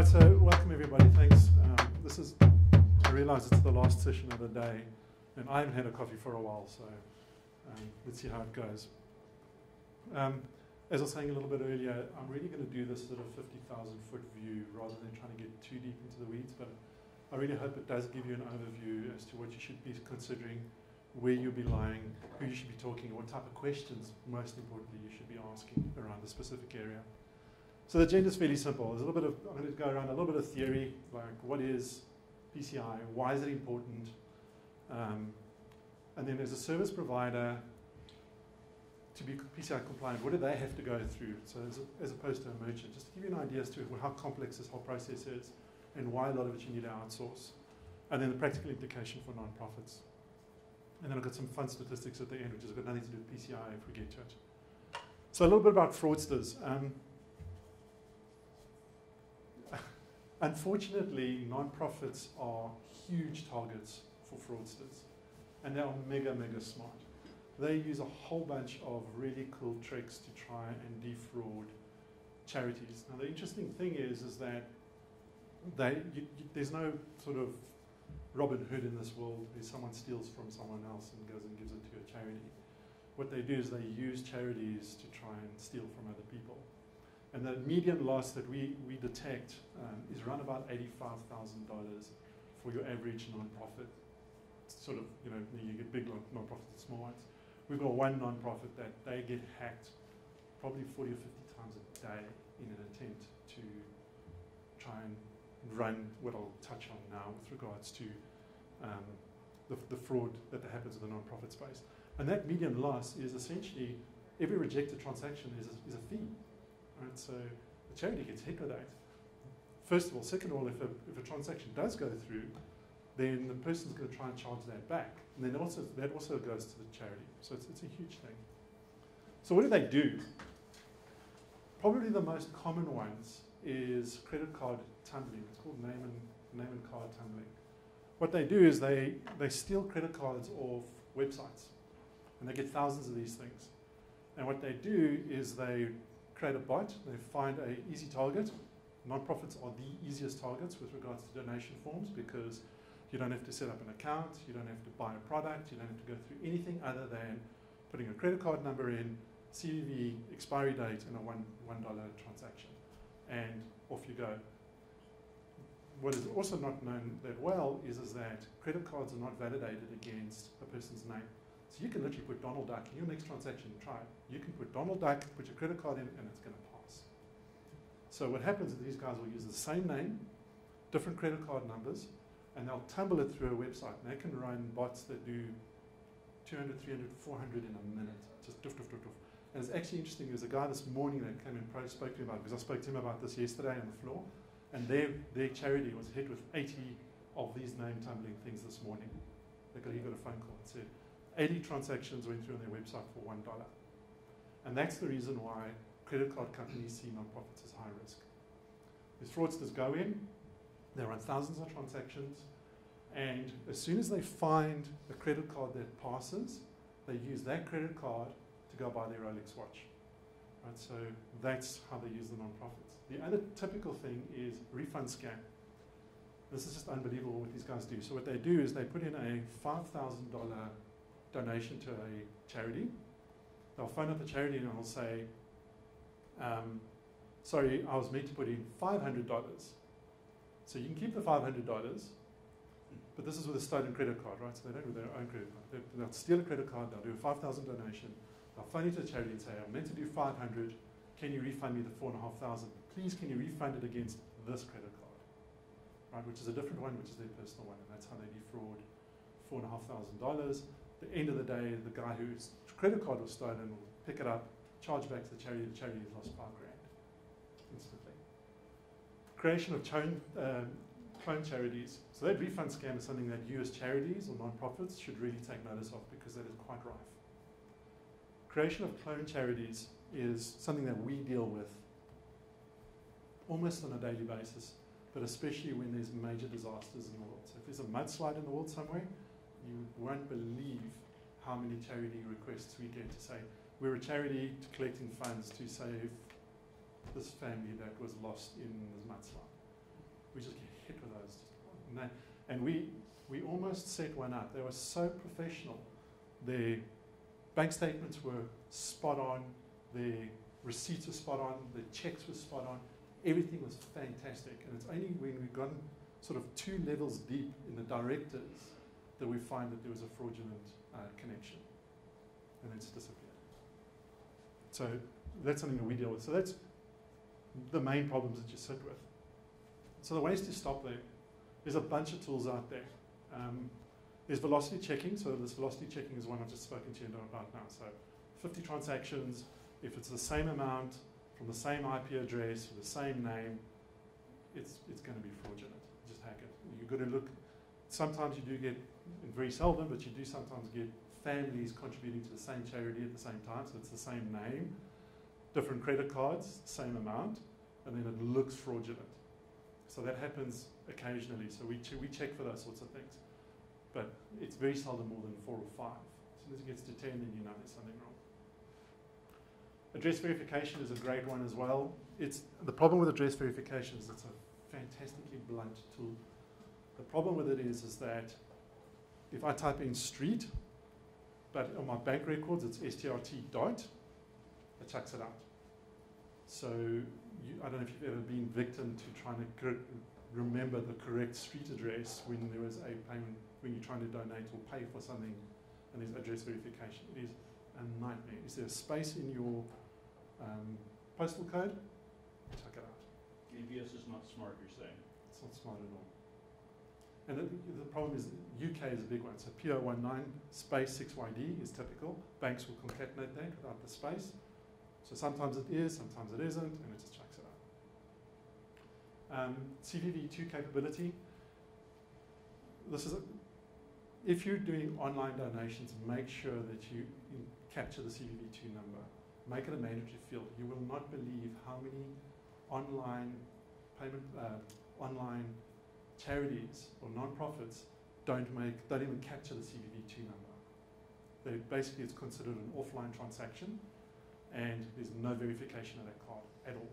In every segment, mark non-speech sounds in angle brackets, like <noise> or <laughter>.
right, so welcome everybody. Thanks. Um, this is, I realize it's the last session of the day, and I haven't had a coffee for a while, so um, let's see how it goes. Um, as I was saying a little bit earlier, I'm really going to do this sort of 50,000 foot view rather than trying to get too deep into the weeds, but I really hope it does give you an overview as to what you should be considering, where you'll be lying, who you should be talking, what type of questions, most importantly, you should be asking around the specific area. So the agenda is fairly simple. There's a little bit of, I'm going to go around a little bit of theory, like what is PCI, why is it important, um, and then as a service provider, to be PCI compliant, what do they have to go through? So as, a, as opposed to a merchant, just to give you an idea as to how complex this whole process is and why a lot of it you need to outsource. And then the practical implication for nonprofits. And then I've got some fun statistics at the end, which has got nothing to do with PCI if we get to it. So a little bit about fraudsters. Um, unfortunately, nonprofits are huge targets for fraudsters. And they are mega, mega smart they use a whole bunch of really cool tricks to try and defraud charities. Now the interesting thing is, is that they, you, you, there's no sort of Robin Hood in this world where someone steals from someone else and goes and gives it to a charity. What they do is they use charities to try and steal from other people. And the median loss that we, we detect um, is around about $85,000 for your average nonprofit. Sort of, you know, you get big nonprofits and small ones. We've got one nonprofit that they get hacked probably 40 or 50 times a day in an attempt to try and run what I'll touch on now with regards to um, the, the, fraud that happens in the nonprofit space. And that median loss is essentially every rejected transaction is a, is a fee. Right? So the charity gets hit with that. First of all. Second of all, if a, if a transaction does go through, then the person's going to try and charge that back. And then also that also goes to the charity. So it's, it's a huge thing. So what do they do? Probably the most common ones is credit card tumbling. It's called name and, name and card tumbling. What they do is they, they steal credit cards off websites. And they get thousands of these things. And what they do is they create a bot. They find a easy target. Nonprofits are the easiest targets with regards to donation forms because you don't have to set up an account, you don't have to buy a product, you don't have to go through anything other than putting a credit card number in, CVV, expiry date, and a one, $1 transaction. And off you go. What is also not known that well is, is that credit cards are not validated against a person's name. So you can literally put Donald Duck in your next transaction, and try it. You can put Donald Duck, put your credit card in, and it's going to pass. So what happens is these guys will use the same name, different credit card numbers, and they'll tumble it through a website. And they can run bots that do 200, 300, 400 in a minute. Just doof, doof, doof, doof. And it's actually interesting. There's a guy this morning that came and spoke to me about it because I spoke to him about this yesterday on the floor. And their, their charity was hit with 80 of these name tumbling things this morning. He got a phone call and said 80 transactions went through on their website for $1. And that's the reason why credit card companies see nonprofits as high risk. These fraudsters go in, they run thousands of transactions, and as soon as they find a credit card that passes, they use that credit card to go buy their Rolex watch. Right, so that's how they use the nonprofits. The other typical thing is refund scam. This is just unbelievable what these guys do. So what they do is they put in a $5,000 donation to a charity. They'll phone up the charity and they'll say, um, sorry, I was meant to put in $500. So you can keep the $500, but this is with a stolen credit card, right? So they don't do their own credit card. They, will steal a credit card, they'll do a 5,000 donation, they'll phone you to the charity and say, I'm meant to do 500, can you refund me the 4,500? Please, can you refund it against this credit card? Right, which is a different one, which is their personal one, and that's how they defraud $4,500. The end of the day, the guy whose credit card was stolen will pick it up, charge back to the charity, the charity has lost five grand instantly creation of clone, um, clone charities. So that refund scam is something that as charities or non-profits should really take notice of because that is quite rife. Creation of clone charities is something that we deal with almost on a daily basis, but especially when there's major disasters in the world. So if there's a mudslide in the world somewhere, you won't believe how many charity requests we get to say, we're a charity collecting funds to save this family that was lost in the mudslide. We just get hit with those. And we, we almost set one up. They were so professional. Their bank statements were spot on, their receipts were spot on, the checks were spot on. Everything was fantastic. And it's only when we've gone sort of two levels deep in the directors that we find that there was a fraudulent uh, connection. And it's disappeared. So that's something that we deal with. So that's the main problems that you sit with. So the ways to stop there, there's a bunch of tools out there. Um, there's velocity checking. So this velocity checking is one I've just spoken to you about now. So 50 transactions, if it's the same amount from the same IP address with the same name, it's, it's going to be fraudulent. Just hack it. You've got to look. Sometimes you do get, very seldom, but you do sometimes get families contributing to the same charity at the same time. So it's the same name, different credit cards, same amount, and then it looks fraudulent. So that happens occasionally. So we, ch we check for those sorts of things. But it's very seldom more than four or five. As soon as it gets to 10, then you know there's something wrong. Address verification is a great one as well. It's, the problem with address verification is it's a fantastically blunt tool. The problem with it is, is that if I type in street, but on my bank records it's STRT dot, it chucks it out. So you, I don't know if you've ever been victim to trying to remember the correct street address when there was a payment, when you're trying to donate or pay for something and there's address verification. It is a nightmare. Is there a space in your um, postal code? Chuck it out. AVS is not smart, you're saying? It's not smart at all. And the, the problem is UK is a big one. So P019 space 6YD is typical. Banks will concatenate that without the space. So sometimes it is, sometimes it isn't, and it just chucks it out. Um, CVV2 capability. This is a, if you're doing online donations, make sure that you capture the CVV2 number. Make it a mandatory field. You will not believe how many online payment, uh, online charities or non-profits don't make, don't even capture the CVV2 number. They, basically, it's considered an offline transaction, and there's no verification of that card at all.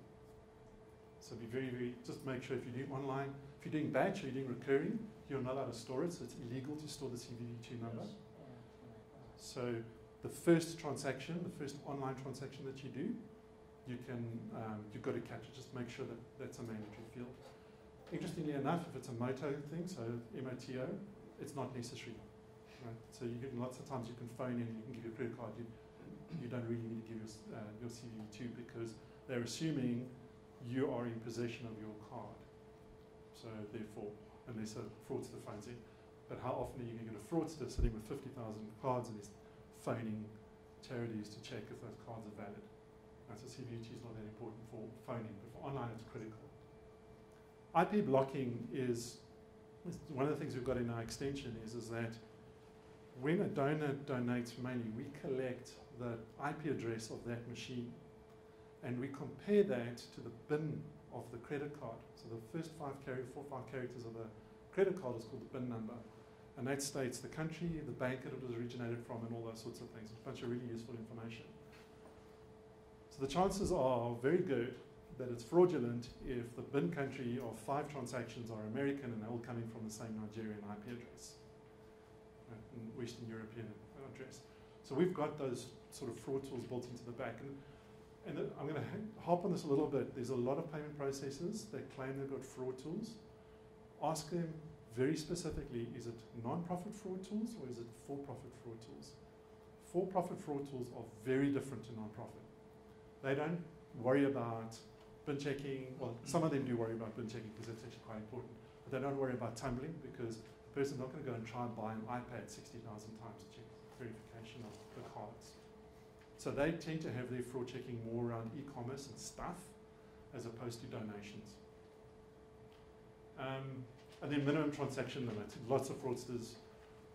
So be very, very, just make sure if you're doing online, if you're doing batch or you're doing recurring, you're not allowed to store it, so it's illegal to store the CVV2 number. Yes. So the first transaction, the first online transaction that you do, you can, um, you've got to capture, just make sure that that's a mandatory field. Interestingly enough, if it's a MOTO thing, so MOTO, it's not necessary. Right? So you can, lots of times you can phone in, you can give your credit card, you, you don't really need to give your, uh, your CVV2 because they're assuming you are in possession of your card. So therefore, unless a fraudster phones in. But how often are you going to get a fraudster sitting with 50,000 cards and he's phoning charities to check if those cards are valid? Right, so CVV2 is not that important for phoning, but for online it's critical. IP blocking is one of the things we've got in our extension is, is that when a donor donates money, we collect the IP address of that machine and we compare that to the bin of the credit card. So the first five char four five characters of the credit card is called the bin number. And that states the country, the bank that it was originated from, and all those sorts of things. It's a bunch of really useful information. So the chances are very good that it's fraudulent if the bin country of five transactions are American and they're all coming from the same Nigerian IP address, Western European address. So we've got those sort of fraud tools built into the back. And, and I'm going to hop on this a little bit. There's a lot of payment processors that claim they've got fraud tools. Ask them very specifically, is it non-profit fraud tools or is it for-profit fraud tools? For-profit fraud tools are very different to non-profit. They don't worry about bin checking, well, some of them do worry about bin checking because that's actually quite important, but they don't worry about tumbling because the person's not going to go and try and buy an iPad 60,000 times to check verification of the cards. So they tend to have their fraud checking more around e-commerce and stuff as opposed to donations. Um, and then minimum transaction limits. Lots of fraudsters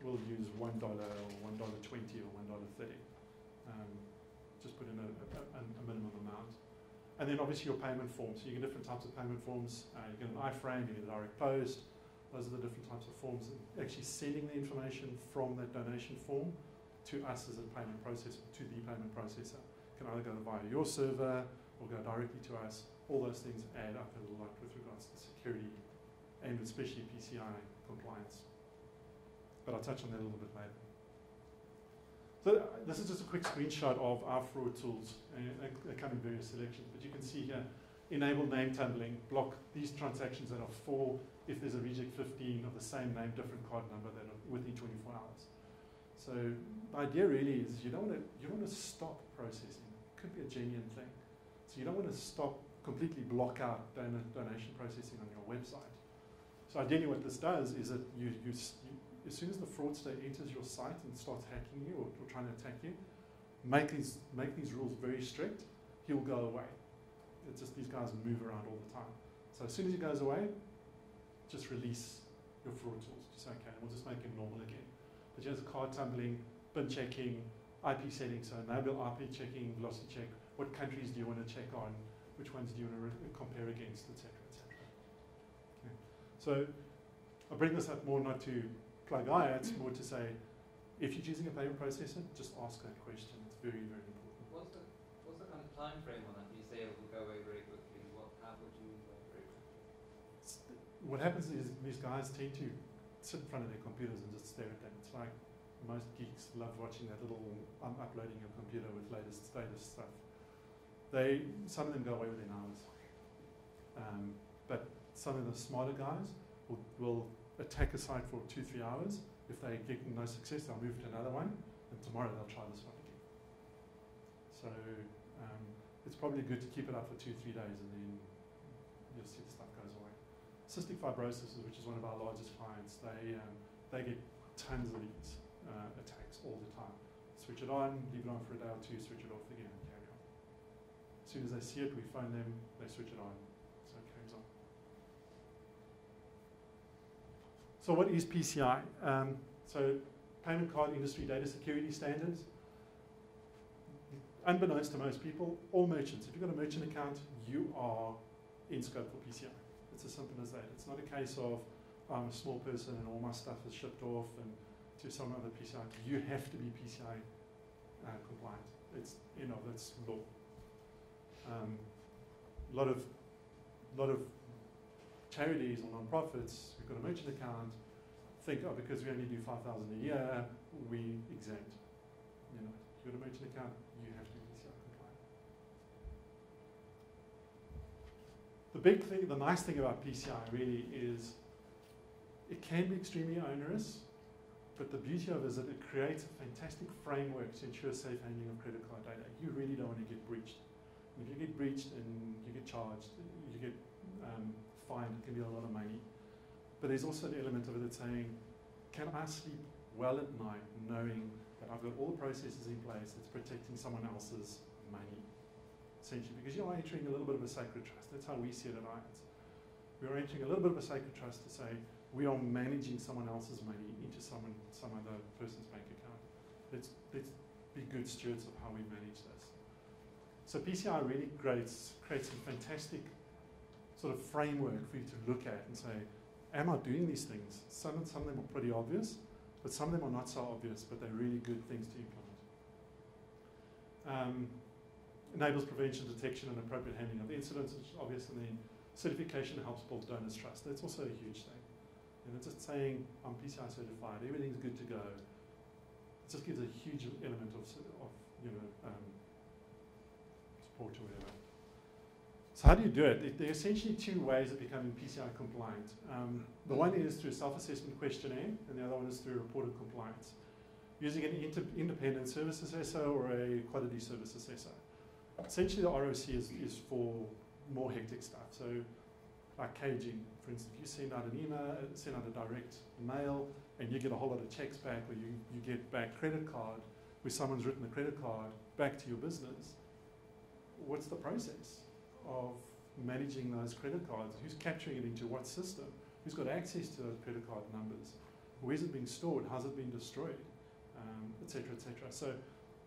will use $1 or $1.20 or $1.30. Um, just put in a, a, a minimum amount. And then obviously your payment forms. So you get different types of payment forms. Uh, you get an iframe, you get a direct post. Those are the different types of forms. And actually sending the information from that donation form to us as a payment processor, to the payment processor. Can either go via your server or go directly to us. All those things add up a lot with regards to security and especially PCI compliance. But I'll touch on that a little bit later. So uh, this is just a quick screenshot of our fraud tools. They, they come in various selections, but you can see here, enable name tumbling, block these transactions that are for if there's a reject 15 of the same name, different card number that are within 24 hours. So the idea really is you don't want to you want to stop processing. It could be a genuine thing. So you don't want to stop completely block out donation processing on your website. So ideally what this does is that you, you, you as soon as the fraudster enters your site and starts hacking you or, or trying to attack you, make these make these rules very strict, he'll go away. It's just these guys move around all the time. So as soon as he goes away, just release your fraud tools. Just okay, we'll just make him normal again. But here's card tumbling, bin checking, IP settings, so enable IP checking, velocity check, what countries do you want to check on, which ones do you want to compare against, etc. etc. Okay. So I bring this up more not to plug iATS, it's more to say, if you're using a payment processor, just ask that question. It's very, very important. What's the, what's the kind of time frame on that? You say it will go away very quickly. What, how would you by very quickly? What happens is these guys tend to sit in front of their computers and just stare at them. It's like most geeks love watching that little I'm uploading your computer with latest latest stuff. They some of them go away within hours, um, but some of the smarter guys will, will attack a site for two three hours. If they get no success, they'll move to another one, and tomorrow they'll try this one again. So um, it's probably good to keep it up for two three days, and then you'll see the stuff goes away. Cystic fibrosis, which is one of our largest clients, they um, they get tons of these uh, attacks all the time. Switch it on, leave it on for a day or two, switch it off again, and carry on. As soon as they see it, we phone them, they switch it on, so it carries on. So what is PCI? Um, so payment card industry data security standards. Unbeknownst to most people, all merchants, if you've got a merchant account, you are in scope for PCI. It's as simple as that. It's not a case of I'm a small person and all my stuff is shipped off and to some other PCI. You have to be PCI uh, compliant. It's you know that's law. Um, a lot of lot of charities or non-profits who've got a merchant account think, oh, because we only do 5,000 a year, we exempt. You know, if you've got a merchant account, you have to be PCI compliant. The big thing, the nice thing about PCI really is it can be extremely onerous, but the beauty of it is that it creates a fantastic framework to ensure safe handling of credit card data. You really don't want to get breached. If you get breached and you get charged, you get um, fined, it can be a lot of money. But there's also an element of it that's saying, can I sleep well at night knowing that I've got all the processes in place that's protecting someone else's money? Essentially, because you're entering a little bit of a sacred trust. That's how we see it at IATS. We're entering a little bit of a sacred trust to say we are managing someone else's money into someone, some other person's bank account. Let's, let's be good stewards of how we manage this. So PCI really creates, creates a fantastic sort of framework for you to look at and say, am I doing these things? Some, some of them are pretty obvious, but some of them are not so obvious, but they're really good things to implement. Um, enables prevention, detection, and appropriate handling of the incidents, which and then certification helps build donors' trust. That's also a huge thing. You know, just saying I'm PCI certified, everything's good to go. It just gives a huge element of, of you know, um, support or whatever. So how do you do it? There are essentially two ways of becoming PCI compliant. Um, the one is through self-assessment questionnaire, and the other one is through reported compliance, using an independent service assessor or a quality service assessor. Essentially, the ROC is, is for more hectic stuff. So, like caging, for instance, if you send out an email, send out a direct mail, and you get a whole lot of checks back, or you, you get back credit card, where someone's written a credit card back to your business, what's the process? Of managing those credit cards. Who's capturing it into what system? Who's got access to those credit card numbers? Where's it being stored? How's it been destroyed? Etc. Um, etc. Et so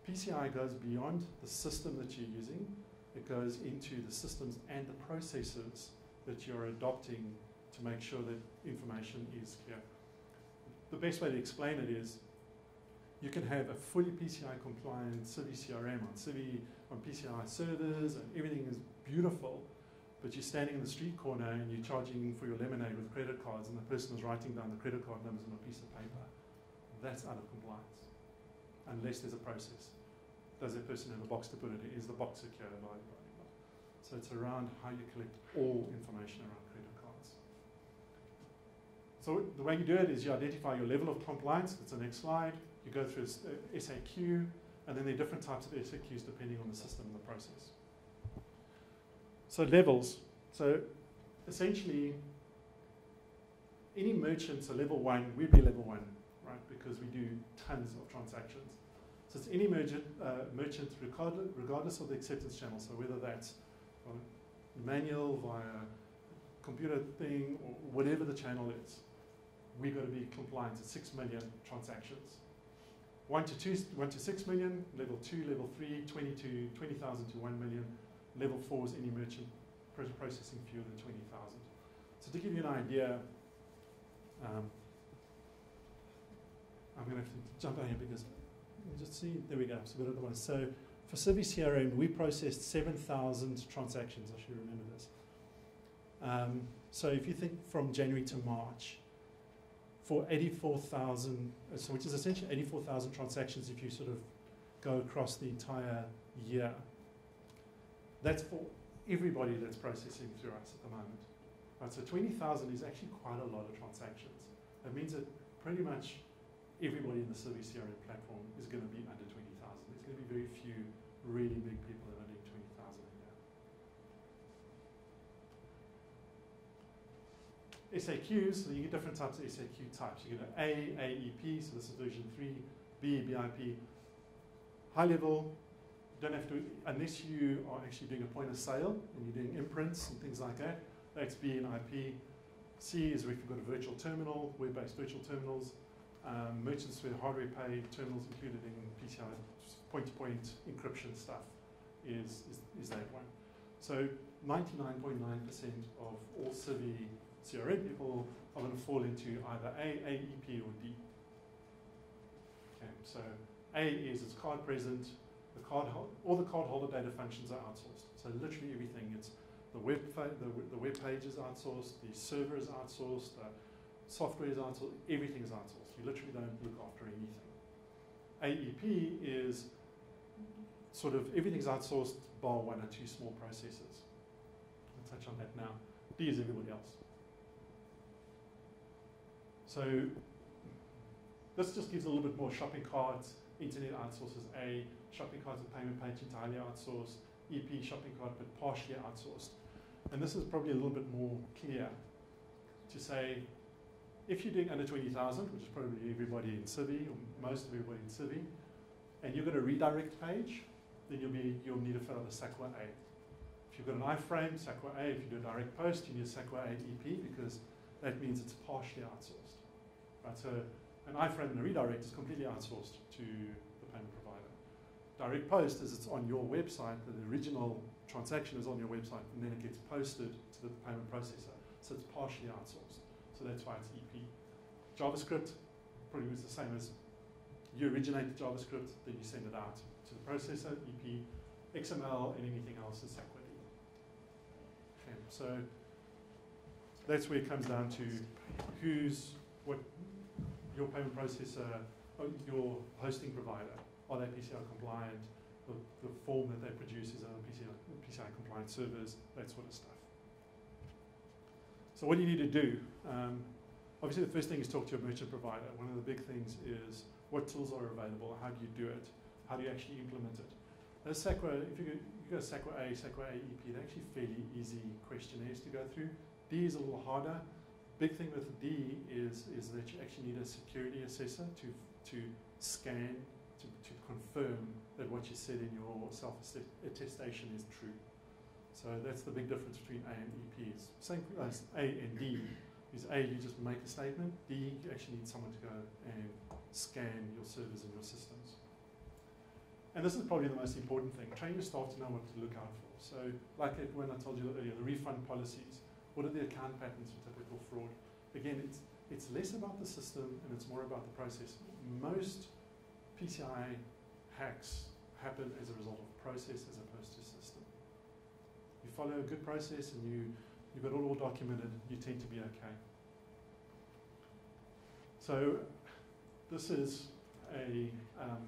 PCI goes beyond the system that you're using. It goes into the systems and the processes that you're adopting to make sure that information is clear. The best way to explain it is you can have a fully PCI compliant Civi CRM on Civi on PCI servers and everything is beautiful, but you're standing in the street corner and you're charging for your lemonade with credit cards, and the person is writing down the credit card numbers on a piece of paper. That's out of compliance, unless there's a process. Does that person have a box to put it in? Is the box secure? Blah, blah, blah. So it's around how you collect all information around credit cards. So the way you do it is you identify your level of compliance. That's the next slide. You go through SAQ, and then there are different types of SAQs depending on the system and the process. So levels. So essentially, any merchant, so level one, we'd be level one, right? Because we do tons of transactions. So it's any merchant, uh, merchant regardless, regardless of the acceptance channel. So whether that's manual via computer thing or whatever the channel is, we've got to be compliant at six million transactions. One to two, one to six million, level two, level three, 20 to 20,000 to one million. Level four is any merchant processing fewer than 20,000. So to give you an idea, um, I'm going to jump out here because just see. There we go. So got the one. So for Civi CRM, we processed 7,000 transactions. I should remember this. Um, so if you think from January to March, for 84,000, uh, so which is essentially 84,000 transactions if you sort of go across the entire year. That's for everybody that's processing through us at the moment. Right, so 20,000 is actually quite a lot of transactions. That means that pretty much everybody in the Civi CRM platform is going to be under 20,000. There's going to be very few really big people that are doing 20,000 a year. SAQs, so you get different types of SAQ types. You get A, AEP, so this is version 3, B, BIP. High level, don't have to, unless you are actually doing a point of sale and you're doing imprints and things like that, that's B and IP. C is if you've got a virtual terminal, web-based virtual terminals. Um, merchants with hardware pay terminals included in PCI point-to-point encryption stuff is, is, is that one. So 99.9% of all Civi CRM people are going to fall into either A, AEP, or D. Okay, so A is it's card present, the card all the card holder data functions are outsourced. So literally everything, it's the web, the, the web page is outsourced, the server is outsourced, the software is outsourced, everything is outsourced. You literally don't look after anything. AEP is sort of everything's outsourced bar one or two small processes. I'll touch on that now. D is everybody else. So this just gives a little bit more shopping carts. Internet outsources A, shopping carts and payment page entirely outsourced. EP shopping cart but partially outsourced. And this is probably a little bit more clear to say if you're doing under 20,000, which is probably everybody in Civi, or most of everybody in Civi, and you've got a redirect page, then you'll, be, you'll need to fill out a SACWA A. If you've got an iframe, SACWA A. If you do a direct post, you need a SACWA A EP because that means it's partially outsourced. Right, so an iframe and a redirect is completely outsourced to the payment provider. Direct post is it's on your website, the original transaction is on your website, and then it gets posted to the payment processor. So it's partially outsourced. So that's why it's EP. JavaScript probably was the same as you originate the JavaScript, then you send it out to the processor, EP, XML, and anything else is SACWA Okay, so that's where it comes down to who's, what, your payment processor, uh, your hosting provider, are they PCI compliant? The, the form that they produce is on PCI, PCI compliant servers, that sort of stuff. So what do you need to do? Um, obviously, the first thing is talk to your merchant provider. One of the big things is what tools are available, how do you do it, how do you actually implement it. As if you go, you go SACWA A, SACWA AEP, they're actually fairly easy questionnaires to go through. D is a little harder. Big thing with D is, is that you actually need a security assessor to, to scan, to, to confirm that what you said in your self-attestation is true. So that's the big difference between A and EP. Is same as uh, A and D. Is A you just make a statement. D you actually need someone to go and scan your servers and your systems. And this is probably the most important thing. Train your staff to know what to look out for. So, like when I told you earlier, the refund policies. What are the account patterns for typical fraud? Again, it's it's less about the system and it's more about the process. Most PCI hacks happen as a result of process as opposed to system. you follow a good process and you, you've got it all documented, you tend to be okay. So this is a um,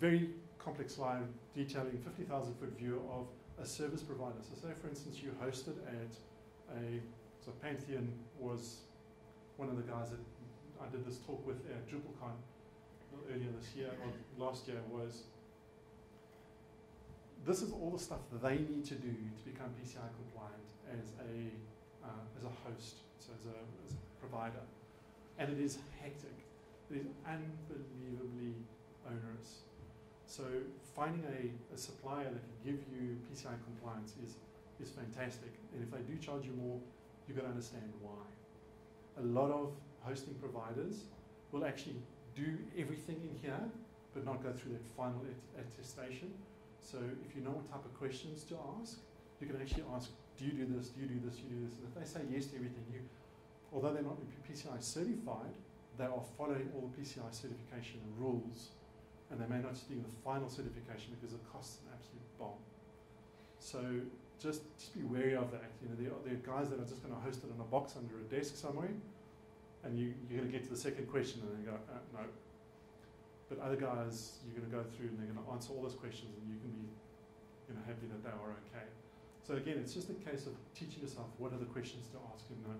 very complex slide detailing 50,000 foot view of a service provider. So say for instance you hosted at a, so Pantheon was one of the guys that I did this talk with at DrupalCon earlier this year or last year was this is all the stuff they need to do to become PCI compliant as a uh, as a host, so as a, as a provider, and it is hectic. It is unbelievably onerous. So finding a, a supplier that can give you PCI compliance is is fantastic, and if they do charge you more, you've got to understand why. A lot of hosting providers will actually do everything in here, but not go through that final attestation. So if you know what type of questions to ask, you can actually ask, do you do this, do you do this, do you do this? And if they say yes to everything, you, although they're not PCI certified, they are following all the PCI certification rules. And they may not do the final certification because it costs an absolute bomb. So just, just be wary of that. You know, there are, there are guys that are just going to host it in a box under a desk somewhere, and you, you're going to get to the second question and they go, uh, no. But other guys, you're going to go through and they're going to answer all those questions and you can be you know, happy that they are okay. So again, it's just a case of teaching yourself what are the questions to ask and know.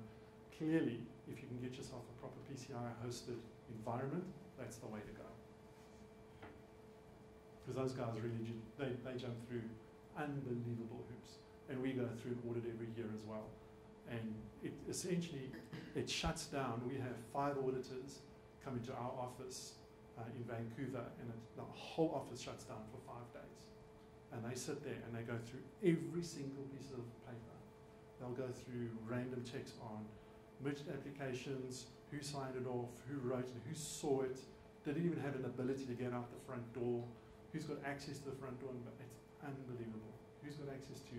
Clearly, if you can get yourself a proper PCI hosted environment, that's the way to go. Because those guys really, they, they jump through unbelievable hoops. And we go through an audit every year as well and it essentially it shuts down. We have five auditors come into our office uh, in Vancouver, and it, the whole office shuts down for five days. And they sit there and they go through every single piece of paper. They'll go through random checks on merchant applications, who signed it off, who wrote it, who saw it, They did not even have an ability to get out the front door, who's got access to the front door, it's unbelievable. Who's got access to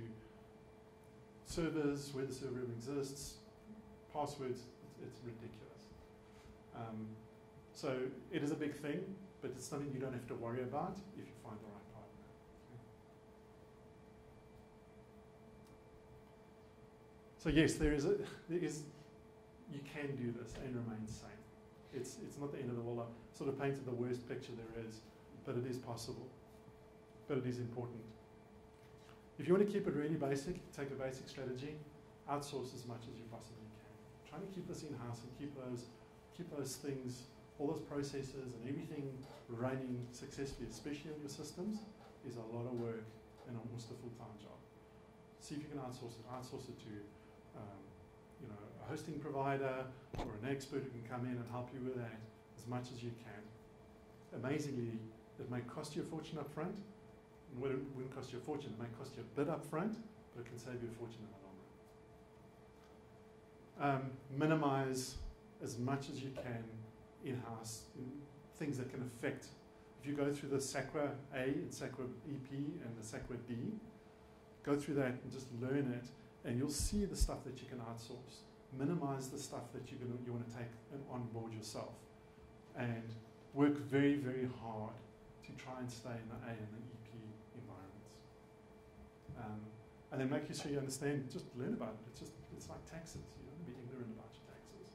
servers, where the server room exists, passwords, it's, it's ridiculous. Um, so it is a big thing, but it's something you don't have to worry about if you find the right partner. So yes, there is a, there is, you can do this and remain sane. It's, it's not the end of the world. I sort of painted the worst picture there is, but it is possible. But it is important. If you want to keep it really basic, take a basic strategy, outsource as much as you possibly can. Trying to keep this in-house and keep those, keep those things, all those processes and everything running successfully, especially on your systems, is a lot of work and almost a full-time job. See if you can outsource it. Outsource it to um, you know, a hosting provider or an expert who can come in and help you with that as much as you can. Amazingly, it may cost you a fortune up front, it wouldn't, wouldn't cost you a fortune. It may cost you a bit up front, but it can save you a fortune in the long run. Um, minimize as much as you can in-house in things that can affect. If you go through the SACRA A and SACRA EP and the SACRA D, go through that and just learn it, and you'll see the stuff that you can outsource. Minimize the stuff that you're gonna, you want to take on board yourself, and work very, very hard to try and stay in the A and the E um, and then making sure you understand, just learn about it. It's just, it's like taxes. You don't be ignorant about your taxes.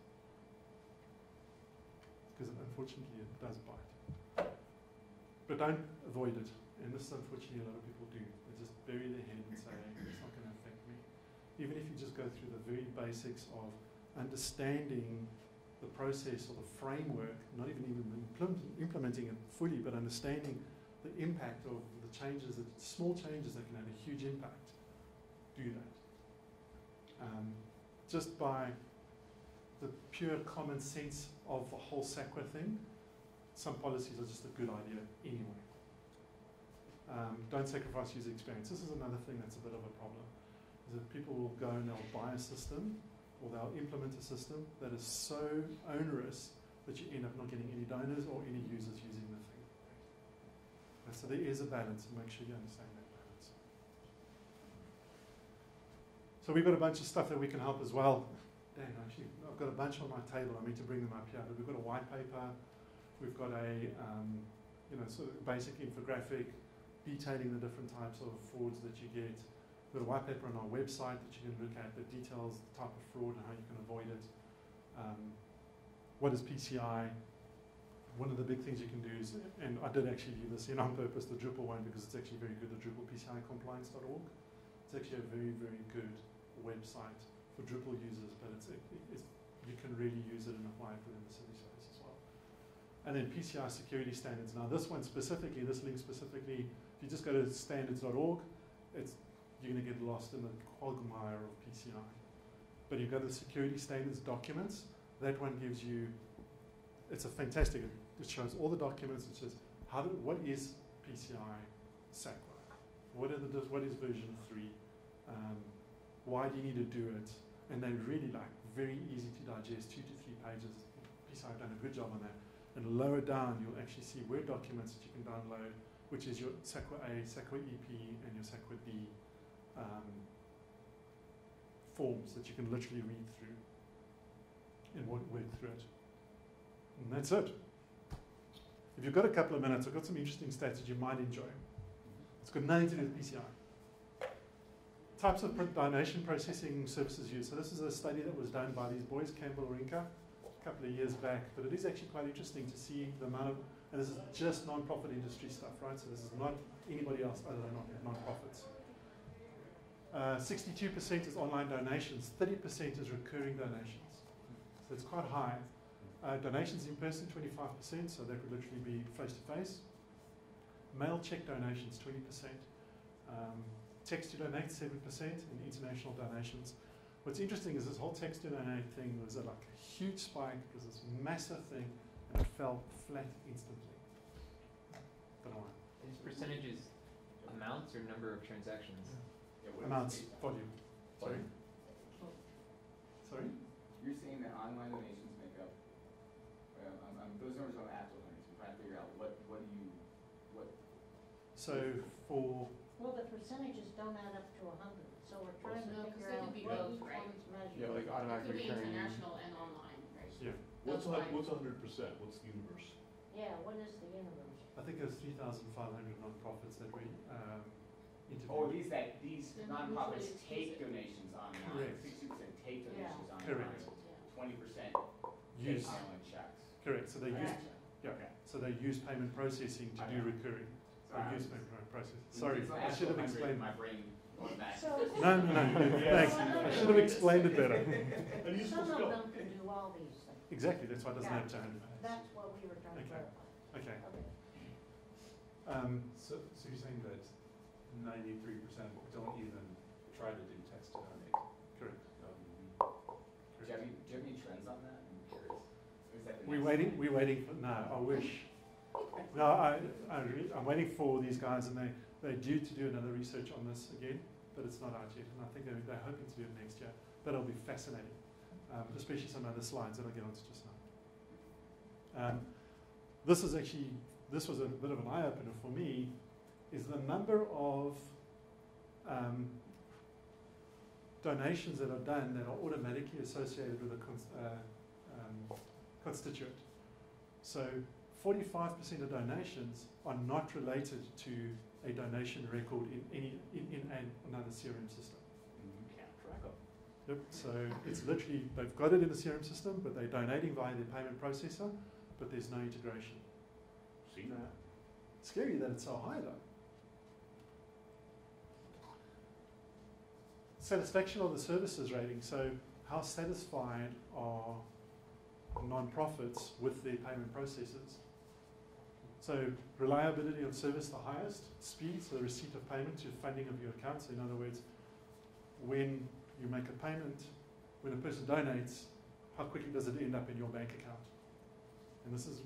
Because unfortunately it does bite. But don't avoid it. And this unfortunately a lot of people do. They just bury their head and say, it's not going to affect me. Even if you just go through the very basics of understanding the process or the framework, not even even implementing it fully, but understanding the impact of changes, small changes that can have a huge impact, do that. Um, just by the pure common sense of the whole SACRA thing, some policies are just a good idea anyway. Um, don't sacrifice user experience. This is another thing that's a bit of a problem. Is that people will go and they'll buy a system or they'll implement a system that is so onerous that you end up not getting any donors or any users using the thing. And so there is a balance, and make sure you understand that balance. So we've got a bunch of stuff that we can help as well. Dan, actually, I've got a bunch on my table. I need to bring them up here. But we've got a white paper. We've got a, um, you know, sort of basic infographic, detailing the different types of frauds that you get. We've got a white paper on our website that you can look at that details the type of fraud and how you can avoid it. Um, what is PCI? One of the big things you can do is, and I did actually leave this in on purpose, the Drupal one, because it's actually very good, the Drupal PCI compliance.org. It's actually a very, very good website for Drupal users, but it's, it's, you can really use it and apply it within the Civi space as well. And then PCI security standards. Now this one specifically, this link specifically, if you just go to standards.org, it's, you're going to get lost in the quagmire of PCI. But you go to the security standards documents, that one gives you, it's a fantastic, it shows all the documents, it says how do, what is PCI SACWA? What, the, what is version 3? Um, why do you need to do it? And they're really like very easy to digest, two to three pages. PCI have done a good job on that. And lower down, you'll actually see Word documents that you can download, which is your SACWA A, SACWA EP, and your SACWA D um, forms that you can literally read through and work through it. And that's it. If you've got a couple of minutes, I've got some interesting stats that you might enjoy. It's got nothing to do with PCI. Types of donation processing services used. So this is a study that was done by these boys, Campbell Rinker, a couple of years back. But it is actually quite interesting to see the amount of, and this is just non-profit industry stuff, right? So this is not anybody else other than non- non-profits. Uh, 62% is online donations, 30% is recurring donations. So it's quite high. Uh, donations in person, 25%, so that would literally be face to face. Mail check donations, 20%. Um, text to donate, 7%, and international donations. What's interesting is this whole text to donate thing was a, like a huge spike, it was this massive thing, and it fell flat instantly. Don't know why. Is percentages amounts or number of transactions? Yeah, what is Amounts, it volume. Sorry? Sorry? You're saying that online donations make up, well, I'm, I'm, those numbers don't add to learning, so I'm trying to figure out what, what do you, what, So for, Well, the percentages don't add up to a hundred, so we're trying to No, 'cause figure they out could be what both, each right? one's measured. Yeah, like It automatic could be recurring. international and online, right? yeah, What's a, That's fine. what's hundred percent? What's the universe? Yeah, what is the universe? I think there's 3,500 nonprofits that we um, interviewed. oh, these that, these Then nonprofits it's take easy. donations online, Correct. sixty percent take Yeah. donations online. Correct. Twenty percent use, online checks. Correct, so they use, yeah, Okay. so they use payment processing to do recurring. So Sorry, I use payment processing. Sorry, it's I should have explained. My brain going back. So. <laughs> No, no, no, <laughs> thanks. I should have explained it better. <laughs> Some of them can do all these things. Exactly, that's why it doesn't have to Gotcha. hand. That's what we were trying to Okay. clarify. Okay. Okay. Um, So, so you're saying that ninety-three percent don't even try to do text to donate? correct. Um, Do you have any, do you have any trends on that? I'm curious. We're waiting, we're waiting for, no, I wish. No, I, I I'm waiting for these guys and they, they're due to do another research on this again, but it's not out yet. And I think they're, they're hoping to do it next year. That'll be fascinating, um, especially some other slides that I'll get onto just now. Um, this is actually, this was a bit of an eye opener for me, is the number of um, donations that are done that are automatically associated with a uh, um, constituent. So 45% of donations are not related to a donation record in any in, in an, another CRM system. You can't track them. Yep. So it's literally they've got it in the CRM system, but they're donating via their payment processor, but there's no integration. Seen that? Scary that it's so high though. Satisfaction of the services rating. So how satisfied are non-profits with their payment processes? So reliability of service the highest, speed, so the receipt of payment to funding of your account. So in other words, when you make a payment, when a person donates, how quickly does it end up in your bank account? And this is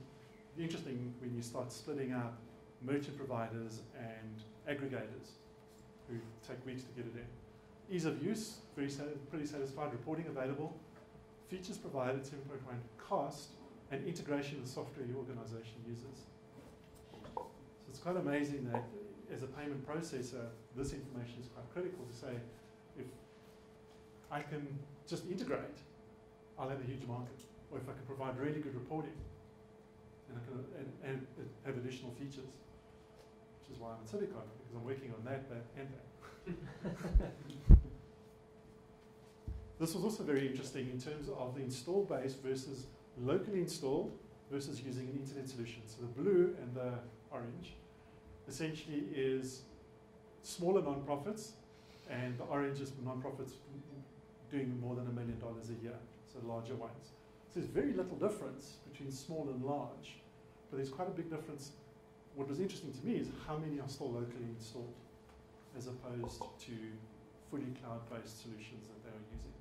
interesting when you start splitting up merchant providers and aggregators who take weeks to get it in. Ease of use, very pretty satisfied. Reporting available. Features provided, 7.1. Cost and integration with software your organization uses. So it's quite amazing that as a payment processor, this information is quite critical to say if I can just integrate, I'll have a huge market. Or if I can provide really good reporting, and I can and, and have additional features, which is why I'm at CiviCon, because I'm working on that, that, and that. <laughs> This was also very interesting in terms of the install base versus locally installed versus using an internet solution. So the blue and the orange essentially is smaller nonprofits, and the orange is nonprofits doing more than a million dollars a year, so larger ones. So there's very little difference between small and large, but there's quite a big difference. What was interesting to me is how many are still locally installed, as opposed to fully cloud-based solutions that they are using.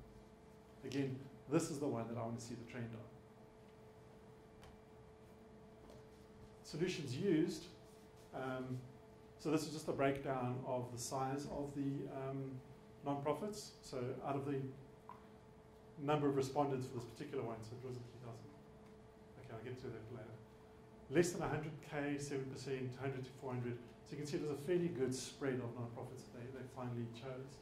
Again, this is the one that I want to see the trend on. Solutions used. Um, so this is just a breakdown of the size of the um, non-profits. So out of the number of respondents for this particular one, so it was 3,000. Okay, I'll get to that later. Less than 100k, 7%, 100 to 400. So you can see there's a fairly good spread of non-profits that they, they finally chose.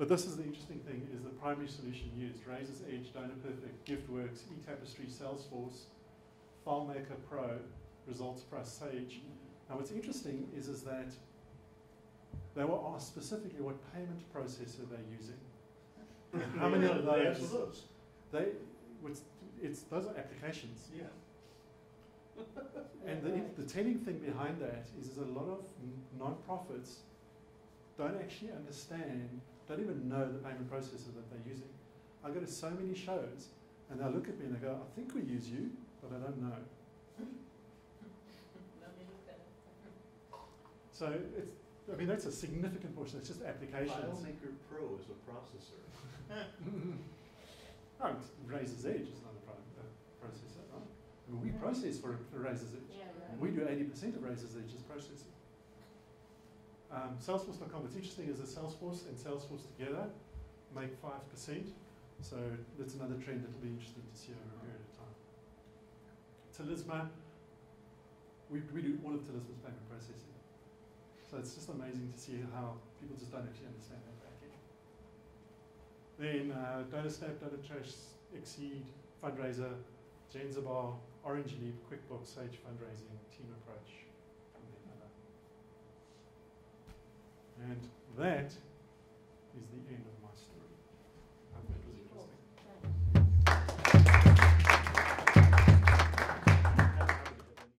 But this is the interesting thing, is the primary solution used. Raiser's Edge, Donor Perfect, GiftWorks, eTapestry, Salesforce, FileMaker Pro, Results Plus, Sage. Now what's interesting is, is that they were asked specifically what payment processor they're using. How many of those? those. They, it's, it's, those are applications. Yeah. And the, the telling thing behind that is, is a lot of non-profits don't actually understand, don't even know the payment processor that they're using. I go to so many shows and they'll look at me and they go, I think we use you, but I don't know. So it's, I mean, that's a significant portion. It's just applications. FileMaker Pro is a processor. <laughs> Oh, it's Raiser's Edge is not a pro- uh, processor, right? I mean, we process for, for Raiser's Edge. Yeah, right. We do 80% of Raiser's Edge's processing. Um, Salesforce.com, what's interesting is that Salesforce and Salesforce together make 5%. So that's another trend that will be interesting to see over a period of time. Talisma, we, we do all of Talisma's payment processing. So it's just amazing to see how people just don't actually understand that back end. Then uh, DataSnap, DataTrash, Exceed, Fundraiser, Jenzabar, Orange Leap, QuickBooks, Sage Fundraising, Team Approach, and then other. And that is the end of